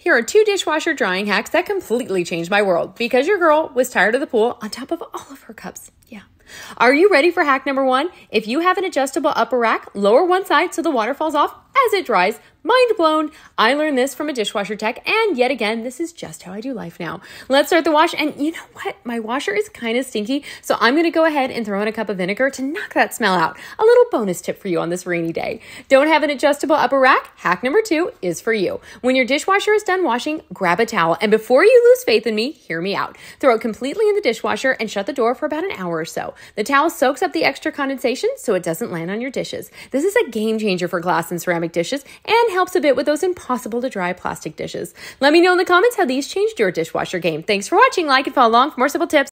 Here are two dishwasher drying hacks that completely changed my world because your girl was tired of the pool on top of all of her cups. Yeah. Are you ready for hack number one? If you have an adjustable upper rack, lower one side so the water falls off as it dries. Mind blown. I learned this from a dishwasher tech, and yet again, this is just how I do life now. Let's start the wash. And you know what? My washer is kind of stinky, so I'm going to go ahead and throw in a cup of vinegar to knock that smell out. A little bonus tip for you on this rainy day. Don't have an adjustable upper rack? Hack number two is for you. When your dishwasher is done washing, grab a towel, and before you lose faith in me, hear me out. Throw it completely in the dishwasher and shut the door for about an hour or so. The towel soaks up the extra condensation so it doesn't land on your dishes. This is a game changer for glass and ceramic dishes and helps a bit with those impossible to dry plastic dishes. Let me know in the comments how these changed your dishwasher game. Thanks for watching. Like and follow along for more simple tips.